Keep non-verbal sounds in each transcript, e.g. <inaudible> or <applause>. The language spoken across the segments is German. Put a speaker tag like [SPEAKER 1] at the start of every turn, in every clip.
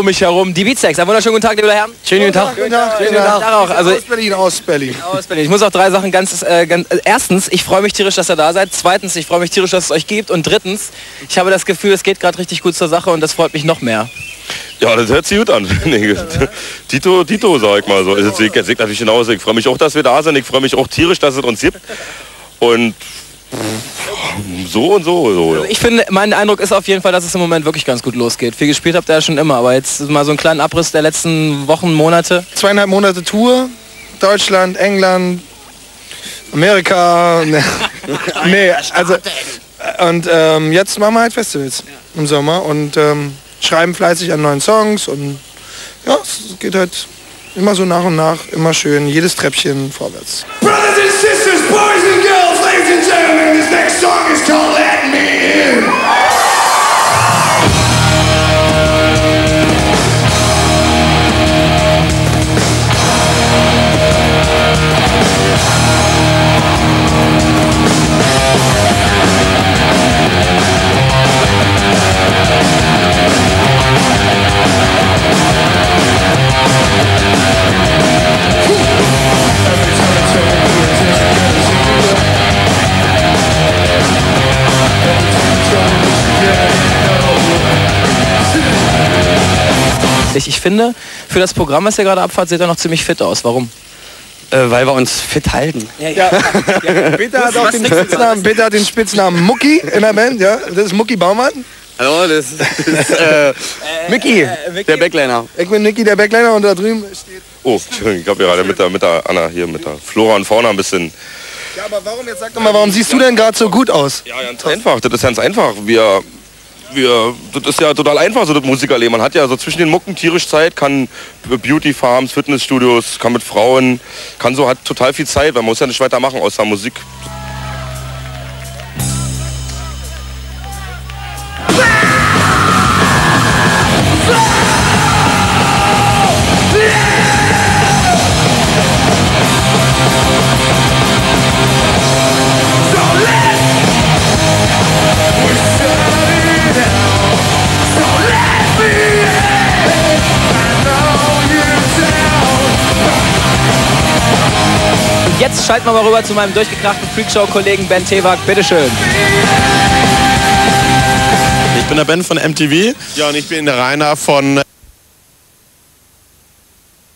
[SPEAKER 1] um mich herum die Beatsex. Einen wunderschönen guten Tag, liebe Herren.
[SPEAKER 2] Schönen guten Tag.
[SPEAKER 3] Guten Tag.
[SPEAKER 1] Schönen guten Tag auch. Also,
[SPEAKER 3] aus Berlin, aus Berlin.
[SPEAKER 1] aus Berlin. Ich muss auch drei Sachen ganz, äh, ganz äh, erstens, ich freue mich tierisch, dass ihr da seid. Zweitens, ich freue mich tierisch, dass es euch gibt. Und drittens, ich habe das Gefühl, es geht gerade richtig gut zur Sache und das freut mich noch mehr.
[SPEAKER 4] Ja, das hört sich gut an. <laughs> Nee, Tito, Tito, sag ich mal so. Das sehe ich natürlich genauso. Ich freue mich auch, dass wir da sind. Ich freue mich auch tierisch, dass es uns gibt. Und so und so. so ja.
[SPEAKER 1] Ich finde, mein Eindruck ist auf jeden Fall, dass es im Moment wirklich ganz gut losgeht. Viel gespielt habt ihr ja schon immer, aber jetzt mal so einen kleinen Abriss der letzten Wochen, Monate.
[SPEAKER 3] Zweieinhalb Monate Tour. Deutschland, England, Amerika. <laughs> Ne. nee, also. Und ähm, jetzt machen wir halt Festivals im Sommer und ähm, schreiben fleißig an neuen Songs und ja, es geht halt immer so nach und nach, immer schön, jedes Treppchen vorwärts.
[SPEAKER 5] Brothers is called
[SPEAKER 1] Ich, ich finde, für das Programm, was ihr gerade abfahrt, seht ihr noch ziemlich fit aus. Warum?
[SPEAKER 2] Äh, weil wir uns fit halten.
[SPEAKER 3] Peter hat auch den Spitznamen, Peter hat den Spitznamen Mucki in der Band, ja. Das ist Mucki Baumann.
[SPEAKER 2] Hallo, das ist äh, Mickey, der Backliner.
[SPEAKER 3] Ich bin Niki, der Backliner und da drüben steht.
[SPEAKER 4] Oh, Entschuldigung, ich habe gerade mit der, mit der Anna hier, mit der Flora und Fauna ein bisschen...
[SPEAKER 3] Ja, aber warum jetzt sag doch mal, warum siehst du denn gerade so gut aus?
[SPEAKER 4] Ja, ganz einfach. Das ist ganz einfach. Wir, wir, das ist ja total einfach, so das Musikerleben. Man hat ja so zwischen den Mucken tierisch Zeit, kann Beauty Farms, Fitnessstudios, kann mit Frauen, kann so, hat total viel Zeit. Man muss ja nicht weitermachen außer Musik.
[SPEAKER 1] Jetzt schalten wir mal rüber zu meinem durchgekrachten Freakshow-Kollegen Ben Tewak. Bitteschön.
[SPEAKER 6] Ich bin der Ben von MTV. Ja, und ich bin der Rainer von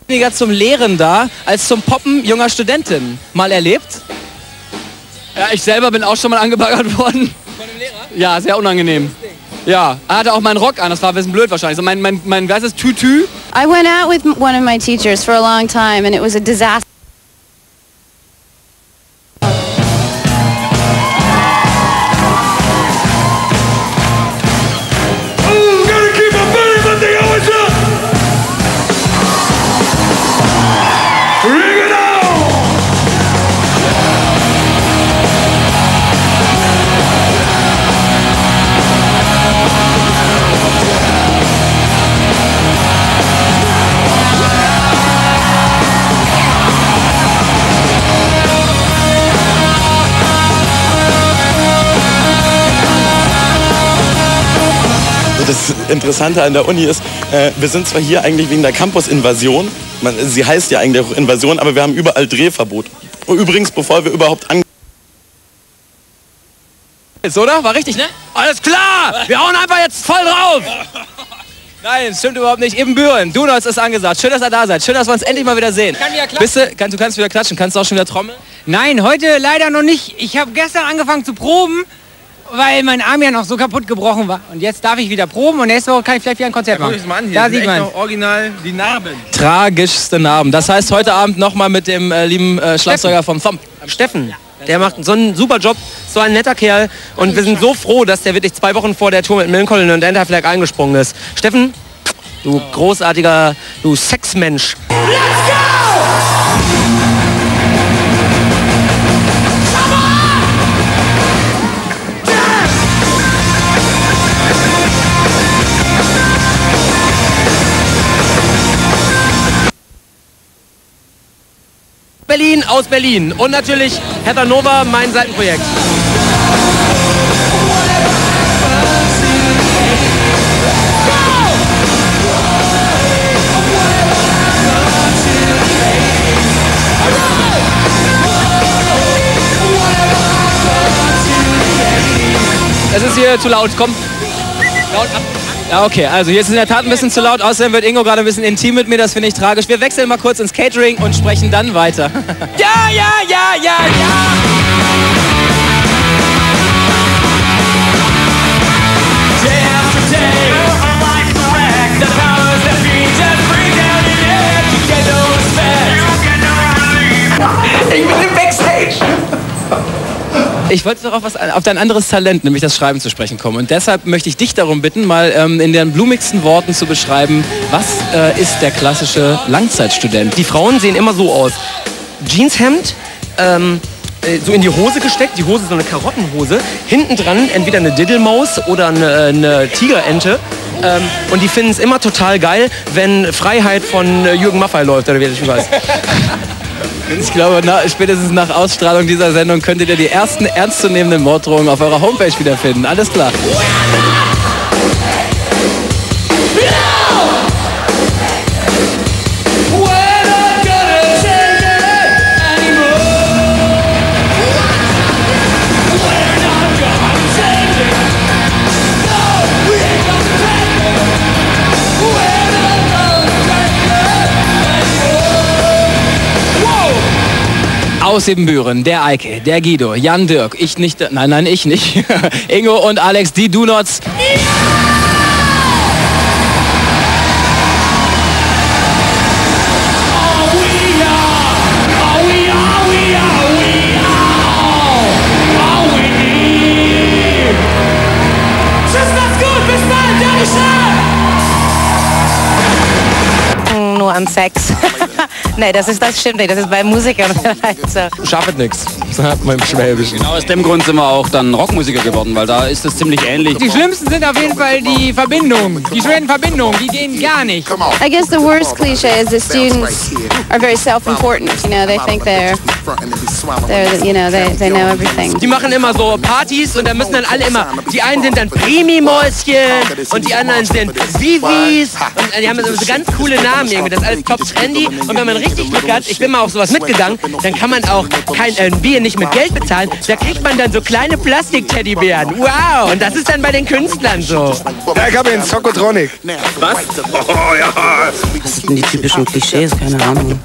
[SPEAKER 1] Weniger zum Lehren da, als zum Poppen junger Studentin. Mal erlebt?
[SPEAKER 7] Ja, ich selber bin auch schon mal angebaggert worden.
[SPEAKER 1] Von dem Lehrer?
[SPEAKER 7] Ja, sehr unangenehm. Ja, er hatte auch meinen Rock an, das war ein bisschen blöd wahrscheinlich. So mein, mein, mein, wer ist das, Tütü?
[SPEAKER 8] I went out with one of my teachers for a long time and it was a disaster.
[SPEAKER 6] Das Interessante an der Uni ist, äh, wir sind zwar hier eigentlich wegen der Campus-Invasion, man, sie heißt ja eigentlich auch Invasion, aber wir haben überall Drehverbot. Übrigens, bevor wir überhaupt an
[SPEAKER 1] Ist, oder? War richtig, ne?
[SPEAKER 7] Alles klar! Wir hauen einfach jetzt voll drauf!
[SPEAKER 1] Nein, stimmt überhaupt nicht. Eben Büren, Donuts ist angesagt. Schön, dass ihr da seid. Schön, dass wir uns endlich mal wieder sehen.
[SPEAKER 7] Kann wieder klatschen.
[SPEAKER 1] Bist du, kann, du kannst wieder klatschen. Kannst du auch schon wieder trommeln?
[SPEAKER 9] Nein, heute leider noch nicht. Ich habe gestern angefangen zu proben, weil mein Arm ja noch so kaputt gebrochen war. Und jetzt darf ich wieder proben und nächste Woche kann ich vielleicht wieder ein Konzert machen. da sieht man.
[SPEAKER 1] original die Narben. Tragischste Narben. Das heißt, heute Abend nochmal mit dem äh, lieben äh, Schlagzeuger von Thump.
[SPEAKER 7] Steffen, der macht so einen super Job, so ein netter Kerl. Und wir sind so froh, dass der wirklich zwei Wochen vor der Tour mit Millencolin und Enterflag eingesprungen ist. Steffen, du großartiger, du Sexmensch. Berlin, aus Berlin. Und natürlich Heather Nova, mein Seitenprojekt.
[SPEAKER 1] Es ist hier zu laut, komm. Laut ab. Ja, okay, also hier ist es in der Tat ein bisschen zu laut. Außerdem wird Ingo gerade ein bisschen intim mit mir, das finde ich tragisch. Wir wechseln mal kurz ins Catering und sprechen dann weiter. <laughs>
[SPEAKER 9] Ja, ja, ja, ja, ja.
[SPEAKER 1] Ich bin im Backstage. Ich wollte noch auf, was, auf dein anderes Talent, nämlich das Schreiben zu sprechen kommen. Und deshalb möchte ich dich darum bitten, mal ähm, in den blumigsten Worten zu beschreiben, was äh, ist der klassische Langzeitstudent?
[SPEAKER 7] Die Frauen sehen immer so aus. Jeanshemd, ähm, äh, so in die Hose gesteckt, die Hose ist so eine Karottenhose, hinten dran entweder eine Diddelmaus oder eine, eine Tigerente. Ähm, und die finden es immer total geil, wenn Freiheit von äh, Jürgen Maffay läuft, oder wie ich weiß. <laughs>
[SPEAKER 1] Ich glaube, na, spätestens nach Ausstrahlung dieser Sendung könntet ihr die ersten ernstzunehmenden Morddrohungen auf eurer Homepage wiederfinden. Alles klar. Aus Siebenbüren, der Eike, der Guido, Jan Dirk, ich nicht, nein, nein, ich nicht, <laughs> Ingo und Alex, die Do-Nots.
[SPEAKER 10] Nur an Sex. Nee, das ist das stimmt nicht. Das ist bei Musikern vielleicht <laughs> so.
[SPEAKER 7] Schafft nix, <laughs> sagt man im Schwäbischen.
[SPEAKER 11] Genau aus dem Grund sind wir auch dann Rockmusiker geworden, weil da ist es ziemlich ähnlich.
[SPEAKER 9] Die schlimmsten sind auf jeden Fall die Verbindungen. Die schweren Verbindungen, die gehen gar nicht.
[SPEAKER 8] I guess the worst cliche is the students are very self-important. You know, they think they're you know, they, they know everything.
[SPEAKER 7] Die machen immer so Partys und da müssen dann alle immer, die einen sind dann Primi-Mäuschen und die anderen sind Vivis und die haben so ganz coole Namen irgendwie, das ist alles top trendy und wenn man richtig Glück hat, ich bin mal auf sowas mitgegangen, dann kann man auch kein äh, ein Bier nicht mit Geld bezahlen, da kriegt man dann so kleine Plastik-Teddybären. Wow, und das ist dann bei den Künstlern so.
[SPEAKER 3] Ja, ich habe den Sokotronic.
[SPEAKER 1] Was?
[SPEAKER 10] Was sind die typischen Klischees? Keine Ahnung.